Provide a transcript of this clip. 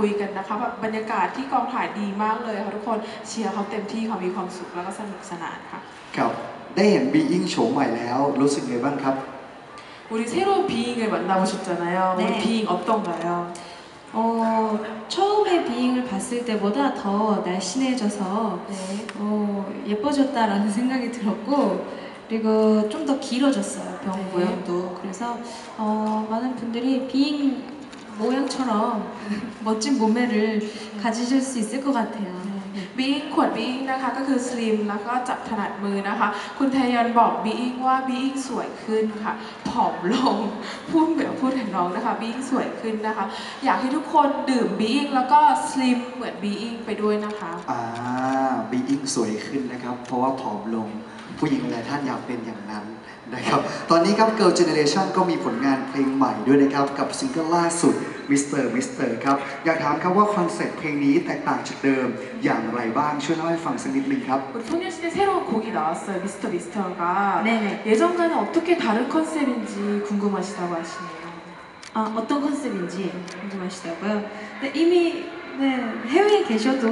คุยกันนะคะแบบบรรยากาศที่กองถ่ายดีมากเลยค่ะทุกคนเชียร์เขาเต็มที่เขามีความสุขแล้วก็สนุกสนานค่ะ ครับ ได้เห็นบีอิงโฉมใหม่แล้ว รู้สึกไงบ้างครับ 우리 새로운 비잉을 만나보셨잖아요. 네. 우리 비잉 어떤가요? 어, 처음에 비잉을 봤을 때보다 더 날씬해져서 네. 어, 예뻐졌다라는 생각이 들었고 그리고 좀 더 길어졌어요 병 네. 모양도 그래서 어, 많은 분들이 비잉 모양처럼 멋진 몸매를 가지실 수 있을 것 같아요. บีอิงขวดบีอิงนะคะก็คือสลิมแล้วก็จับถนัดมือนะคะ คุณไทยอนบอกบีอิงว่าบีอิงสวยขึ้นค่ะ ผอมลง พูดเหมือนพูดถึงน้องนะคะบีอิงสวยขึ้นนะคะ อยากให้ทุกคนดื่มบีอิงแล้วก็สลิมเหมือนบีอิงไปด้วยนะคะ อ่าบีอิงสวยขึ้นนะครับ เพราะว่าผอมลง ผู้หญิงหลายท่านอยากเป็นอย่างนั้นนะครับ ตอนนี้ ครับ Girl Generation ก็มีผลงานเพลงใหม่ด้วยนะครับ กับซิงเกิลล่าสุด Mr. Mr. ครับ อยากถามครับว่าคอนเซ็ปต์เพลงนี้แตกต่างจากเดิมอย่างไรบ้าง ช่วยเล่าให้ฟังสักนิดนึงครับ 우리 소녀시대 새로운 곡이 나왔어요. 미스터 미스터가 네네. 예전과는 어떻게 다른 컨셉인지 궁금하시다고 하시네요. 아, 어떤 컨셉인지 궁금하시다고요? 네, 이미 네, 해외에 계셔도